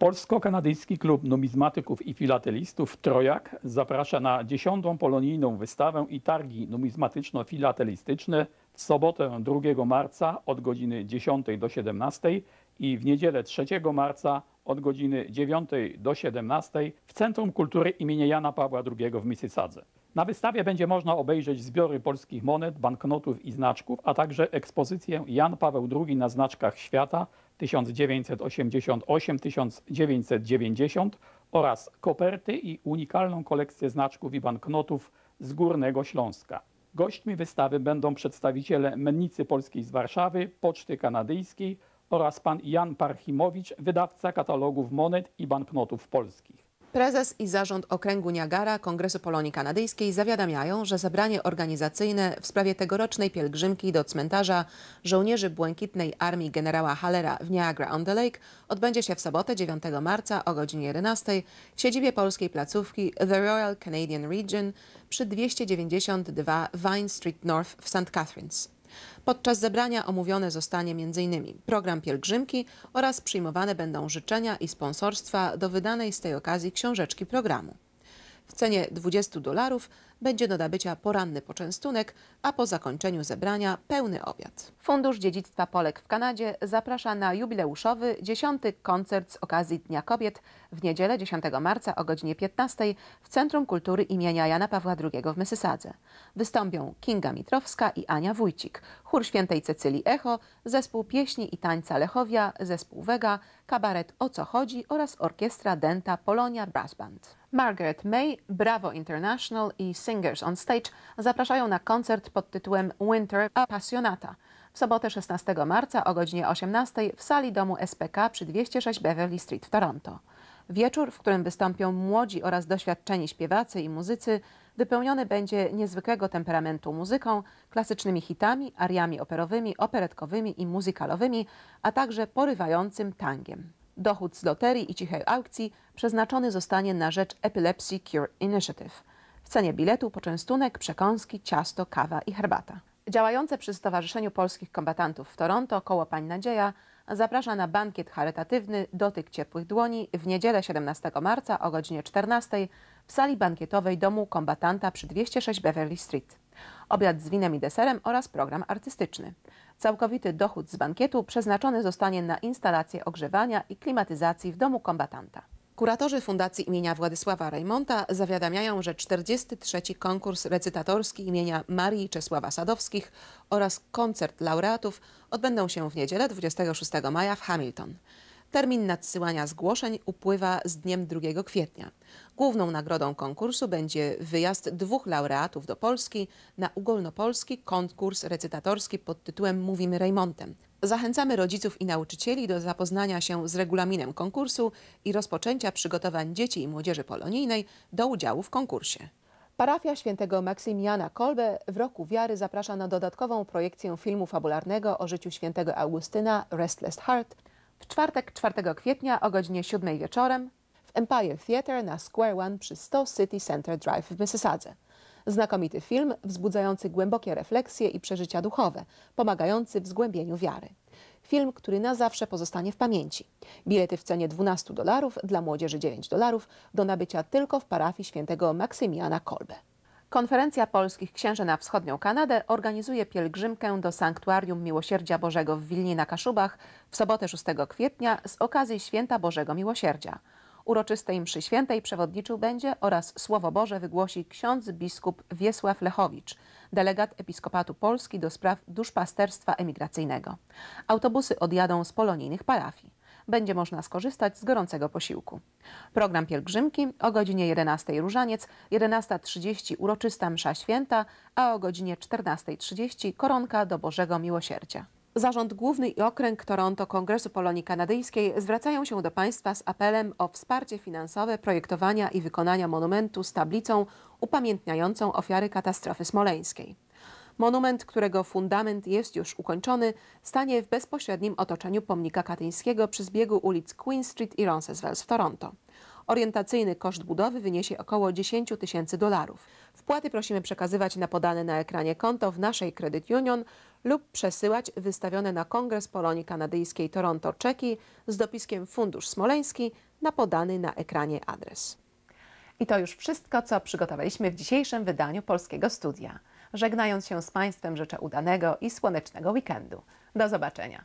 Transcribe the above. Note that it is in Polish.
Polsko-Kanadyjski Klub Numizmatyków i Filatelistów Trojak zaprasza na dziesiątą polonijną wystawę i targi numizmatyczno-filatelistyczne w sobotę 2 marca od godziny 10 do 17 i w niedzielę 3 marca od godziny 9 do 17 w Centrum Kultury im. Jana Pawła II w Mississadze. Na wystawie będzie można obejrzeć zbiory polskich monet, banknotów i znaczków, a także ekspozycję Jan Paweł II na znaczkach świata 1988-1990 oraz koperty i unikalną kolekcję znaczków i banknotów z Górnego Śląska. Gośćmi wystawy będą przedstawiciele Mennicy Polskiej z Warszawy, Poczty Kanadyjskiej oraz pan Jan Parchimowicz, wydawca katalogów monet i banknotów polskich. Prezes i zarząd okręgu Niagara Kongresu Polonii Kanadyjskiej zawiadamiają, że zebranie organizacyjne w sprawie tegorocznej pielgrzymki do cmentarza żołnierzy Błękitnej Armii generała Hallera w Niagara-on-the-Lake odbędzie się w sobotę 9 marca o godzinie 11 w siedzibie polskiej placówki The Royal Canadian Region przy 292 Vine Street North w St. Catharines. Podczas zebrania omówione zostanie m.in. program pielgrzymki oraz przyjmowane będą życzenia i sponsorstwa do wydanej z tej okazji książeczki programu. W cenie 20 dolarów będzie do nabycia poranny poczęstunek, a po zakończeniu zebrania pełny obiad. Fundusz Dziedzictwa Polek w Kanadzie zaprasza na jubileuszowy 10. koncert z okazji Dnia Kobiet w niedzielę 10 marca o godzinie 15 w Centrum Kultury imienia Jana Pawła II w Mysysadze. Wystąpią Kinga Mitrowska i Ania Wójcik, chór świętej Cecylii Echo, zespół pieśni i tańca Lechowia, zespół Vega, kabaret O co chodzi oraz orkiestra Denta Polonia Brass Band. Margaret May, Bravo International i Singers on Stage zapraszają na koncert pod tytułem Winter Appassionata w sobotę 16 marca o godzinie 18 w sali domu SPK przy 206 Beverly Street w Toronto. Wieczór, w którym wystąpią młodzi oraz doświadczeni śpiewacy i muzycy, wypełniony będzie niezwykłego temperamentu muzyką, klasycznymi hitami, ariami operowymi, operetkowymi i muzykalowymi, a także porywającym tangiem. Dochód z loterii i cichej aukcji przeznaczony zostanie na rzecz Epilepsy Cure Initiative. W cenie biletu poczęstunek, przekąski, ciasto, kawa i herbata. Działające przy Stowarzyszeniu Polskich Kombatantów w Toronto koło Pań Nadzieja zaprasza na bankiet charytatywny Dotyk Ciepłych Dłoni w niedzielę 17 marca o godzinie 14 w sali bankietowej Domu Kombatanta przy 206 Beverly Street. Obiad z winem i deserem oraz program artystyczny. Całkowity dochód z bankietu przeznaczony zostanie na instalację ogrzewania i klimatyzacji w Domu Kombatanta. Kuratorzy Fundacji imienia Władysława Rejmonta zawiadamiają, że 43. konkurs recytatorski imienia Marii Czesława Sadowskich oraz koncert laureatów odbędą się w niedzielę 26 maja w Hamilton. Termin nadsyłania zgłoszeń upływa z dniem 2 kwietnia. Główną nagrodą konkursu będzie wyjazd dwóch laureatów do Polski na ogólnopolski konkurs recytatorski pod tytułem Mówimy Rejmontem. Zachęcamy rodziców i nauczycieli do zapoznania się z regulaminem konkursu i rozpoczęcia przygotowań dzieci i młodzieży polonijnej do udziału w konkursie. Parafia świętego Maksymiana Kolbe w roku wiary zaprasza na dodatkową projekcję filmu fabularnego o życiu świętego Augustyna Restless Heart w czwartek 4 kwietnia o godzinie 7 wieczorem w Empire Theatre na Square One przy 100 City Center Drive w Mississadze. Znakomity film wzbudzający głębokie refleksje i przeżycia duchowe, pomagający w zgłębieniu wiary. Film, który na zawsze pozostanie w pamięci. Bilety w cenie 12 dolarów, dla młodzieży 9 dolarów, do nabycia tylko w parafii świętego Maksymiana Kolbe. Konferencja Polskich Księży na Wschodnią Kanadę organizuje pielgrzymkę do Sanktuarium Miłosierdzia Bożego w Wilnie na Kaszubach w sobotę 6 kwietnia z okazji Święta Bożego Miłosierdzia. Uroczystej mszy świętej przewodniczył będzie oraz Słowo Boże wygłosi ksiądz biskup Wiesław Lechowicz, delegat Episkopatu Polski do spraw duszpasterstwa emigracyjnego. Autobusy odjadą z polonijnych parafii. Będzie można skorzystać z gorącego posiłku. Program pielgrzymki o godzinie 11 różaniec, 11.30 uroczysta msza święta, a o godzinie 14.30 koronka do Bożego Miłosierdzia. Zarząd Główny i Okręg Toronto Kongresu Polonii Kanadyjskiej zwracają się do Państwa z apelem o wsparcie finansowe projektowania i wykonania monumentu z tablicą upamiętniającą ofiary katastrofy smoleńskiej. Monument, którego fundament jest już ukończony, stanie w bezpośrednim otoczeniu pomnika katyńskiego przy zbiegu ulic Queen Street i Roncesvalles w Toronto. Orientacyjny koszt budowy wyniesie około 10 tysięcy dolarów. Wpłaty prosimy przekazywać na podane na ekranie konto w naszej Credit Union lub przesyłać wystawione na Kongres Polonii Kanadyjskiej Toronto czeki z dopiskiem Fundusz Smoleński na podany na ekranie adres. I to już wszystko, co przygotowaliśmy w dzisiejszym wydaniu Polskiego Studia. Żegnając się z Państwem życzę udanego i słonecznego weekendu. Do zobaczenia.